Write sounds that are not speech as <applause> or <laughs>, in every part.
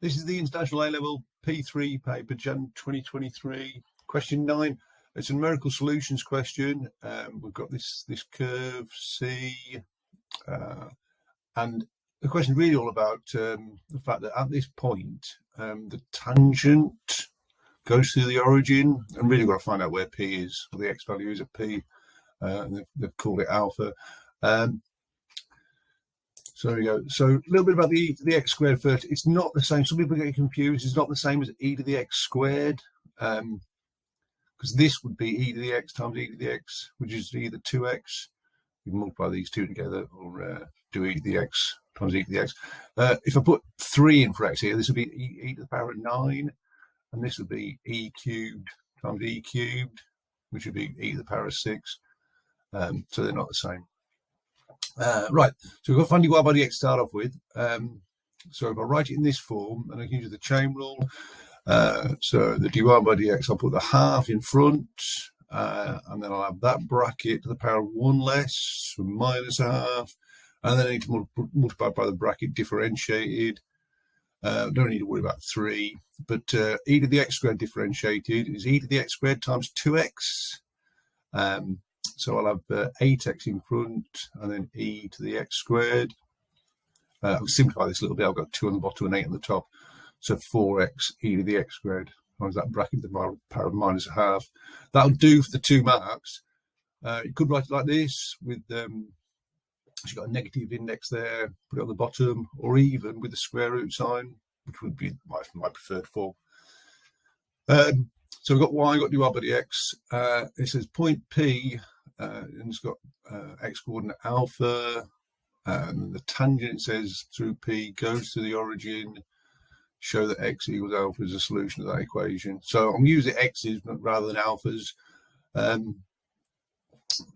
This is the International A-Level P3 paper, Jan 2023. Question nine. It's a numerical solutions question. Um, we've got this this curve C, uh, and the question really all about um, the fact that at this point, um, the tangent goes through the origin, and really got to find out where P is, or the X value is at P, uh, and they've, they've, called it alpha. Um, so there we go. So a little bit about the e the x squared first. It's not the same. Some people get confused. It's not the same as e to the x squared, because um, this would be e to the x times e to the x, which is either 2x. You multiply these two together, or uh, do e to the x times e to the x. Uh, if I put 3 in for x here, this would be e, e to the power of 9, and this would be e cubed times e cubed, which would be e to the power of 6. Um, so they're not the same. Uh, right, so we've got find y by the x to start off with. Um, so if I write it in this form, and I can use the chain rule, uh, so the dy by dx, I'll put the half in front, uh, and then I'll have that bracket to the power of 1 less, so minus half, and then I need to multiply by the bracket differentiated. Uh, don't need to worry about 3, but uh, e to the x squared differentiated is e to the x squared times 2x. Um, so I'll have uh, 8x in front and then e to the x squared. Uh, I'll simplify this a little bit. I've got 2 on the bottom and 8 on the top. So 4x e to the x squared. Is that bracket the power of minus a half? That'll do for the two marks. Uh, you could write it like this with um, you've got a negative index there, put it on the bottom, or even with the square root sign, which would be my, my preferred form. Um, so we've got y, got dy by dx. Uh, it says point P uh, and it's got uh, x coordinate alpha, and the tangent says through P goes to the origin, show that x equals alpha is a solution of that equation. So I'm using x's rather than alphas. Um,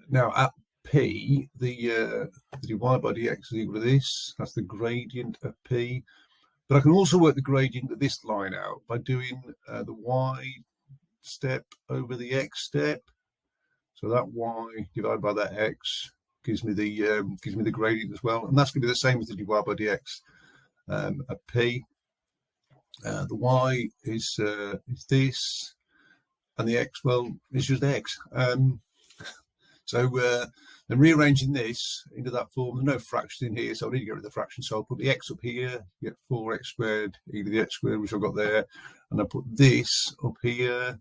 now at P, the, uh, the dy by dx is equal to this. That's the gradient of P. But I can also work the gradient of this line out by doing uh, the y step over the x step. So that y divided by that x gives me the um, gives me the gradient as well, and that's going to be the same as the dy by dx um, at p. Uh, the y is uh, is this, and the x well is just x. Um, <laughs> so uh, then rearranging this into that form, there's no fraction in here, so I need to get rid of the fraction. So I'll put the x up here, get 4x squared e to the x squared, which I've got there, and I put this up here,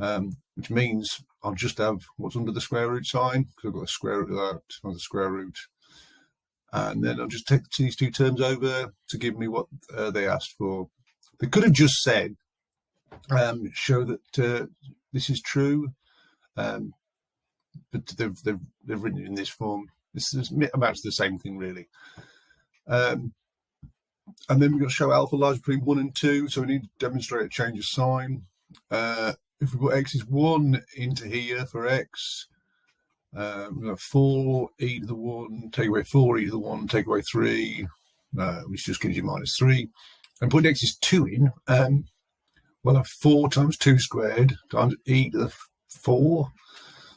um, which means I'll just have what's under the square root sign because I've got a square root of that or the square root. And then I'll just take these two terms over to give me what uh, they asked for. They could have just said, um, show that uh, this is true, um, but they've, they've, they've written it in this form. This is, to the same thing, really. Um, and then we've got to show alpha lies between 1 and 2, so we need to demonstrate a change of sign. Uh, if we put x is 1 into here for x, um, we have 4 e to the 1, take away 4 e to the 1, take away 3, uh, which just gives you minus 3. And put x is 2 in, um, we'll have 4 times 2 squared times e to the 4.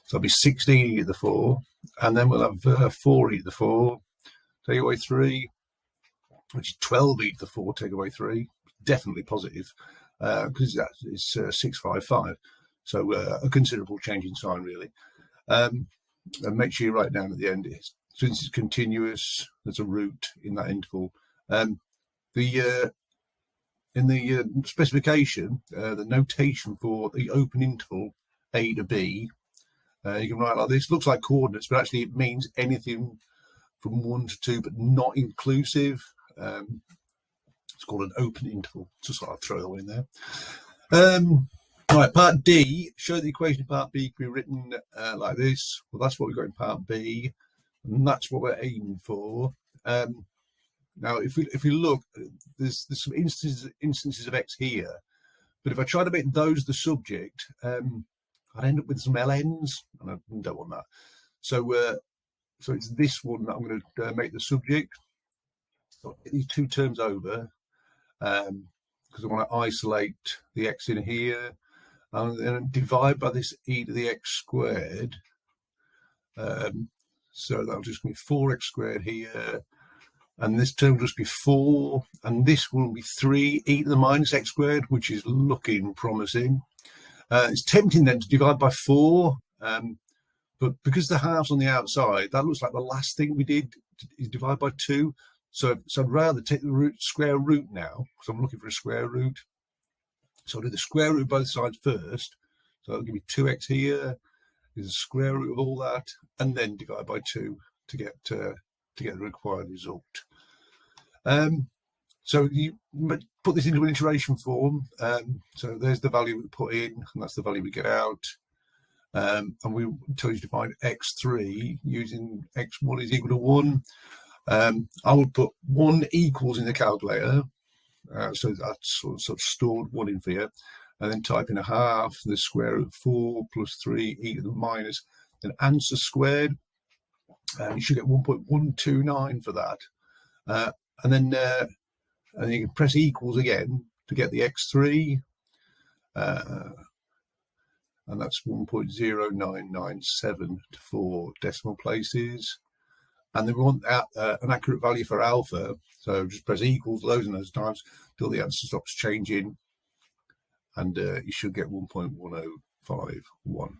So that'll be 16 e to the 4. And then we'll have uh, 4 e to the 4, take away 3, which is 12 e to the 4, take away 3. Definitely positive because uh, it's uh, 655. So uh, a considerable change in sign, really. Um, and make sure you write down at the end, since it's continuous, there's a root in that interval. Um, the uh, in the uh, specification, uh, the notation for the open interval A to B, you can write like this. Looks like coordinates, but actually it means anything from one to two, but not inclusive. Um, it's called an open interval. Just sort of throw that in there. Um, right, part D, show the equation in part B can be written uh, like this. Well, that's what we've got in part B, and that's what we're aiming for. Um, now, if we if we look, there's there's some instances instances of x here, but if I try to make those the subject, um, I'd end up with some ln's, and I don't want that. So, uh, so it's this one that I'm going to uh, make the subject. So these two terms over, because um, I want to isolate the x in here and then divide by this e to the x squared. Um, so that'll just be 4x squared here and this term will just be 4, and this will be 3 e to the minus x squared, which is looking promising. Uh, it's tempting then to divide by 4, um, but because the half's on the outside, that looks like the last thing we did is divide by 2. So, so I'd rather take the root, square root now, because I'm looking for a square root. So I'll do the square root of both sides first. So that'll give me 2x here, is the square root of all that, and then divide by 2 to get uh, to get the required result. Um, so you put this into an iteration form. Um, so there's the value we put in, and that's the value we get out. Um, and we tell you to find x3 using x1 is equal to 1. Um, I would put 1 equals in the calculator. Uh, so that's sort of, sort of stored 1 in here. And then type in a half, the square root of 4 plus 3 e to the minus, then answer squared. Uh, you should get 1.129 for that. Uh, and then uh, and you can press equals again to get the x3 uh, and that's 1.0997 to four decimal places and then we want that, uh, an accurate value for alpha. So just press equals loads and those times till the answer stops changing. And uh, you should get 1.1051